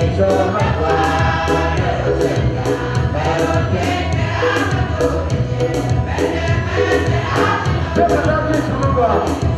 Thank you.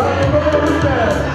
Hallelujah.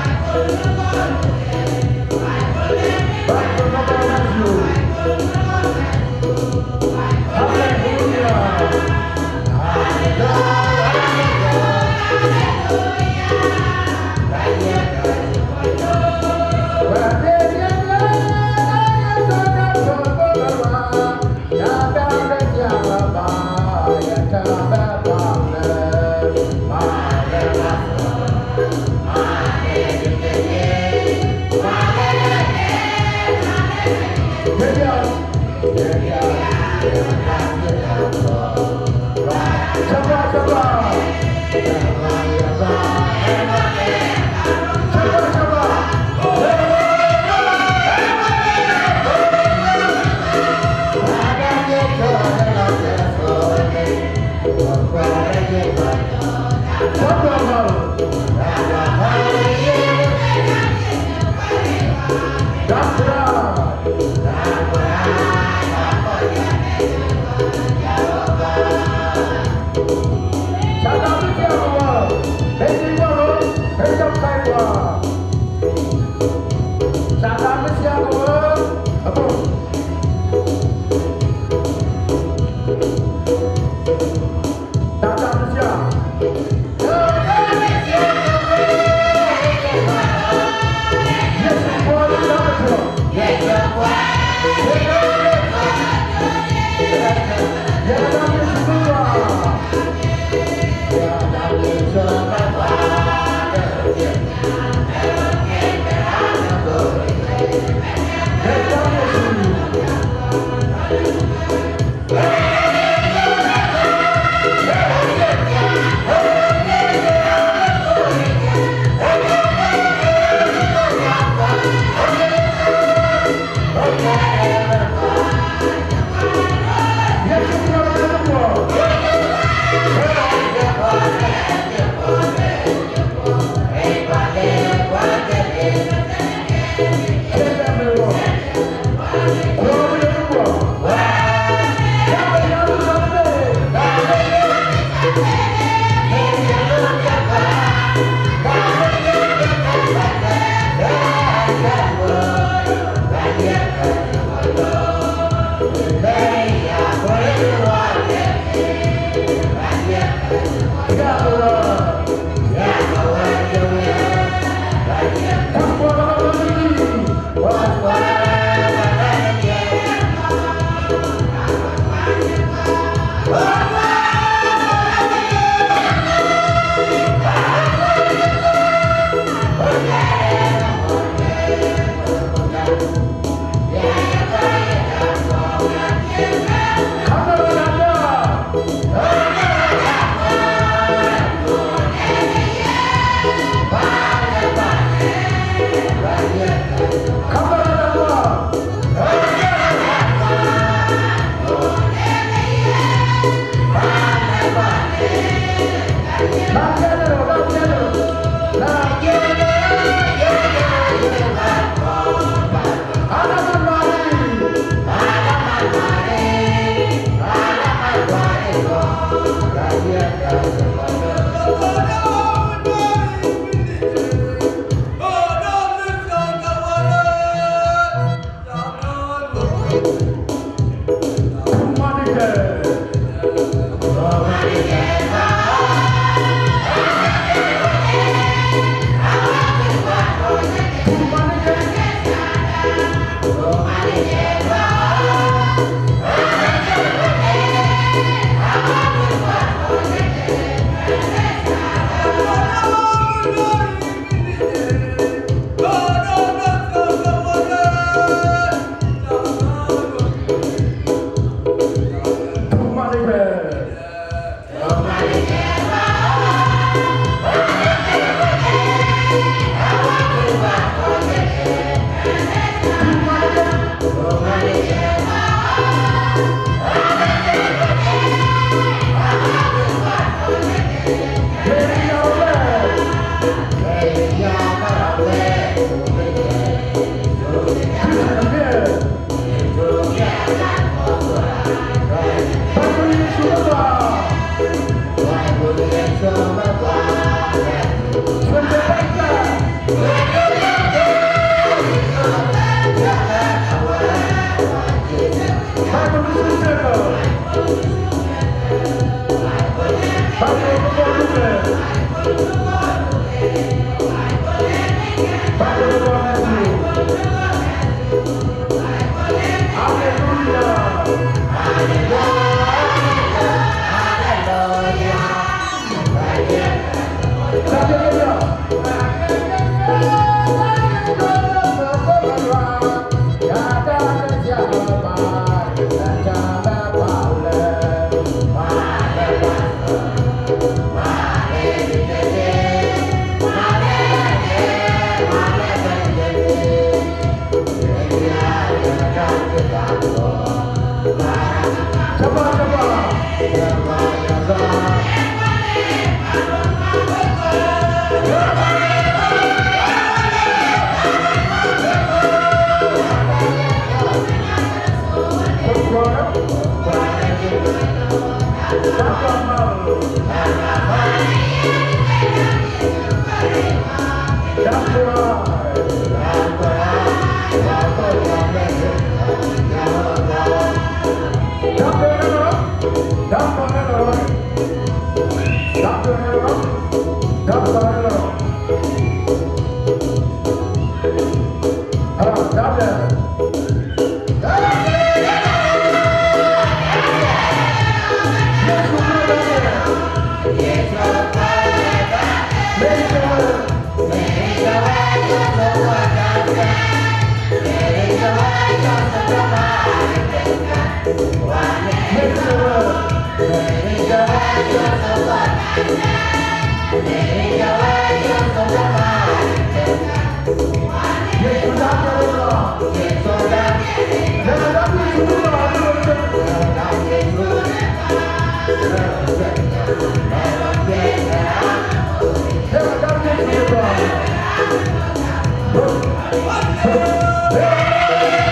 Thank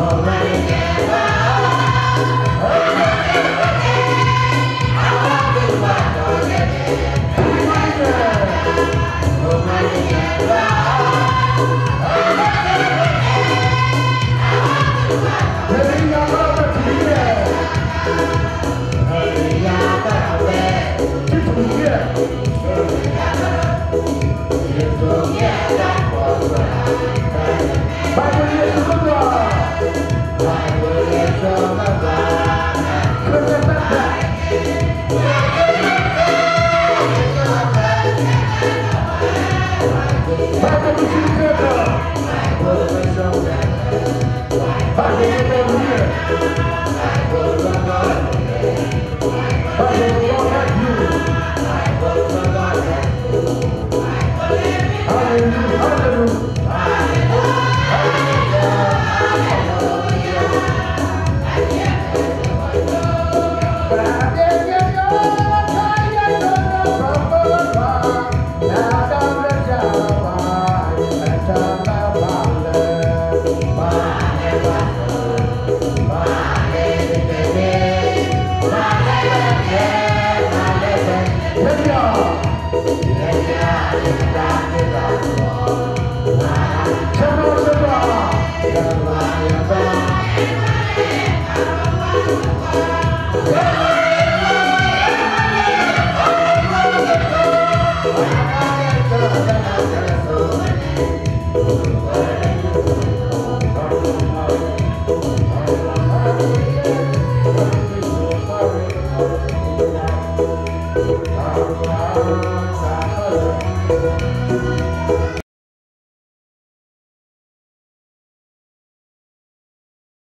away together.